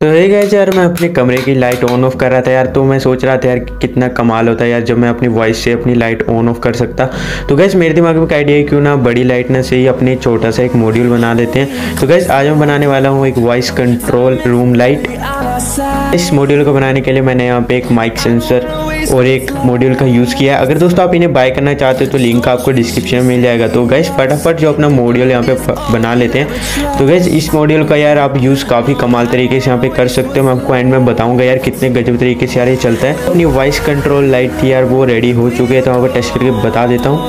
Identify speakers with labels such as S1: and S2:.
S1: तो है गए यार, मैं अपने कमरे की लाइट ऑन ऑफ़ कर रहा था यार तो मैं सोच रहा था यार कितना कमाल होता है यार जब मैं अपनी वॉइस से अपनी लाइट ऑन ऑफ़ कर सकता। तो गैस मेरे दिमाग में आइडिया है, क्यों ना बड़ी लाइट ना से ही अपने छोटा सा एक मॉड्यूल बना देते हैं। तो गैस आज मैं बनाने वाला हूँ एक वॉइस कंट्रोल रूम लाइट इस मॉड्यूल को बनाने के लिए मैंने यहाँ पे एक माइक सेंसर और एक मॉड्यूल का यूज़ किया है। अगर दोस्तों आप इन्हें बाय करना चाहते हो तो लिंक आपको डिस्क्रिप्शन में मिल जाएगा। तो गैस फटाफट जो अपना मॉड्यूल यहाँ पे बना लेते हैं। तो गैस इस मॉड्यूल का यार आप यूज़ काफ़ी कमाल तरीके से यहाँ पे कर सकते हो। मैं आपको एंड में बताऊँगा यार कितने गजब तरीके से यार ये चलता है। अपनी वॉइस कंट्रोल लाइट थी यार, वो रेडी हो चुकी है। तो मैं आपको करके बता देता हूँ।